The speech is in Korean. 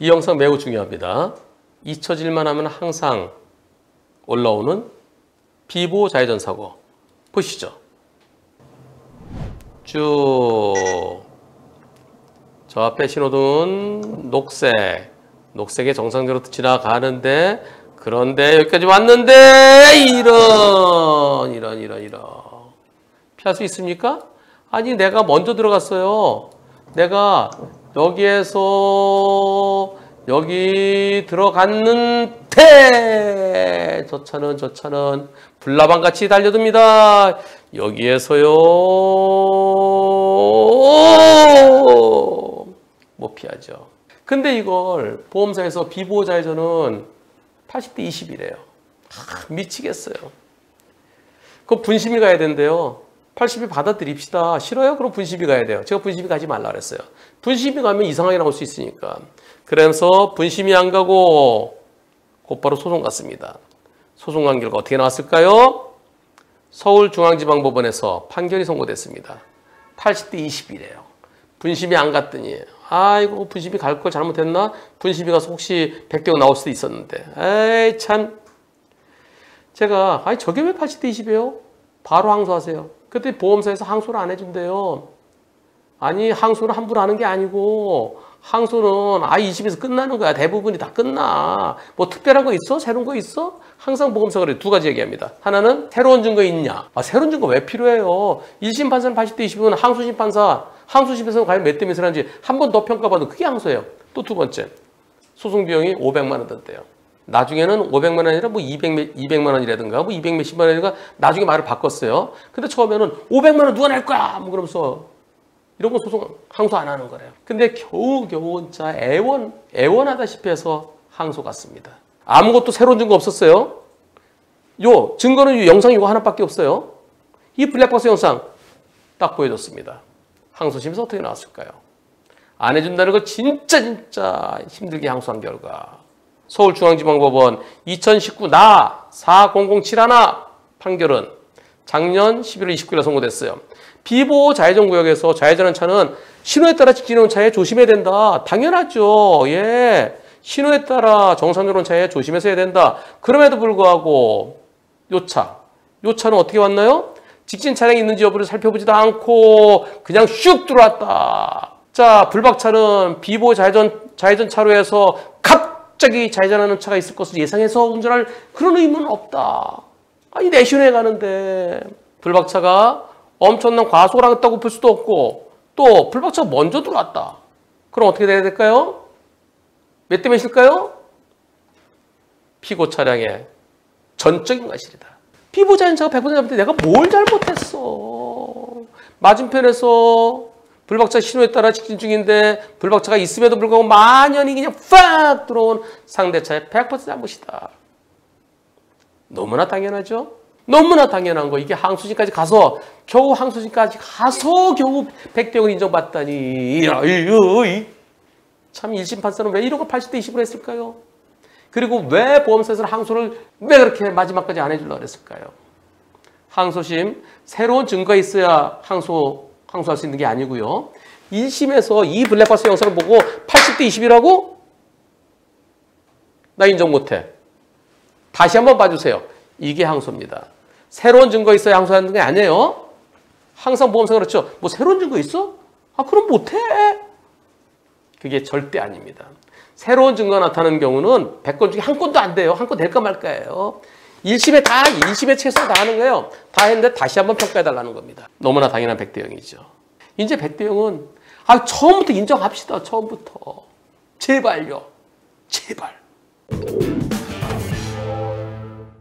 이 영상 매우 중요합니다. 잊혀질만 하면 항상 올라오는 비보 자회전 사고 보시죠. 쭉. 저 앞에 신호등은 녹색. 녹색의 정상적으로 지나가는데 그런데 여기까지 왔는데 이런 이런 이런 이런 피할 수 있습니까? 아니 내가 먼저 들어갔어요. 내가 여기에서 여기 들어갔는데 저 차는 저 차는 불나방 같이 달려듭니다. 여기에서요 못 피하죠. 근데 이걸 보험사에서 비보호자에서는 80대 20이래요. 아, 미치겠어요. 그 분심이 가야 된대요. 80이 받아들입시다. 싫어요? 그럼 분심이 가야 돼요. 제가 분심이 가지 말라 그랬어요. 분심이 가면 이상하게 나올 수 있으니까. 그래서 분심이 안 가고 곧바로 소송 갔습니다. 소송 간 결과 어떻게 나왔을까요? 서울중앙지방법원에서 판결이 선고됐습니다. 80대 20이래요. 분심이 안 갔더니 아이고 분심이 갈 걸 잘못했나? 분심이 가서 혹시 100대가 나올 수도 있었는데 에이 참 제가 아니 저게 왜 80대 20이에요? 바로 항소하세요. 그때 보험사에서 항소를 안 해준대요. 아니 항소를 함부로 하는 게 아니고 항소는 아 20에서 끝나는 거야. 대부분이 다 끝나. 뭐 특별한 거 있어? 새로운 거 있어? 항상 보험사가 두 가지 얘기합니다. 하나는 새로운 증거 있냐? 아 새로운 증거 왜 필요해요? 1심 판사는 80대 20이면 항소심 판사 항소심 판사는 과연 몇 대 몇을 하는지 한 번 더 평가받으면 그게 항소예요. 또 두 번째 소송 비용이 500만 원 든대요. 나중에는 500만 원이 아니라 뭐 200, 200만 원이라든가 뭐 200 몇십만 원이라든가 나중에 말을 바꿨어요. 근데 처음에는 500만 원 누가 낼 거야? 뭐 그러면서 이런 거 소송 항소 안 하는 거래요. 근데 겨우 겨우 진짜 애원 애원하다시피 해서 항소 갔습니다. 아무것도 새로운 증거 없었어요. 요 증거는 요 영상 이거 하나밖에 없어요. 이 블랙박스 영상 딱 보여줬습니다. 항소심에서 어떻게 나왔을까요? 안 해준다는 거 진짜 진짜 힘들게 항소한 결과 서울중앙지방법원 2019 나 4007 1 판결은 작년 11월 29일에 선고됐어요. 비보호 좌회전 구역에서 좌회전한 차는 신호에 따라 직진하는 차에 조심해야 된다. 당연하죠. 예. 신호에 따라 정상적으로 차에 조심해서 해야 된다. 그럼에도 불구하고 요 차, 요 차는 어떻게 왔나요? 직진 차량이 있는지 여부를 살펴보지도 않고 그냥 슉 들어왔다. 자, 불박차는 비보호 좌회전, 좌회전 차로에서 갑자기 좌회전하는 차가 있을 것을 예상해서 운전할 그런 의무는 없다. 아니 내신호에 가는데 불박차가 엄청난 과속을 하겠다고 볼 수도 없고 또 불박차가 먼저 들어왔다. 그럼 어떻게 돼야 될까요? 몇 대 몇일까요? 피고 차량의 전적인 과실이다. 피보자인차가 100% 잘못해 내가 뭘 잘못했어. 맞은편에서 불박차 신호에 따라 직진 중인데 불박차가 있음에도 불구하고 만연히 그냥 팍 들어온 상대차의 100% 잘못이다. 너무나 당연하죠? 너무나 당연한 거. 이게 항소심까지 가서 겨우 항소심까지 가서 겨우 백대원 인정받다니. 참 1심 판사는 왜 이런 거 80대 20으로 했을까요? 그리고 왜 보험사에서는 항소를 왜 그렇게 마지막까지 안 해주려고 그랬을까요? 항소심 새로운 증거가 있어야 항소 항소할 수 있는 게 아니고요. 1심에서 이 블랙박스 영상을 보고 80대 20이라고? 나 인정 못해. 다시 한번 봐주세요. 이게 항소입니다. 새로운 증거 있어야 항소하는 게 아니에요. 항상 보험사 그렇죠. 뭐 새로운 증거 있어? 아 그럼 못해. 그게 절대 아닙니다. 새로운 증거가 나타나는 경우는 100건 중에 한 건도 안 돼요. 한 건 될까 말까예요. 1심에 다 1심에 최소 다 하는 거예요. 다 했는데 다시 한번 평가해 달라는 겁니다. 너무나 당연한 100대 0이죠. 이제 100대 0은 아 처음부터 인정합시다. 처음부터. 제발요. 제발.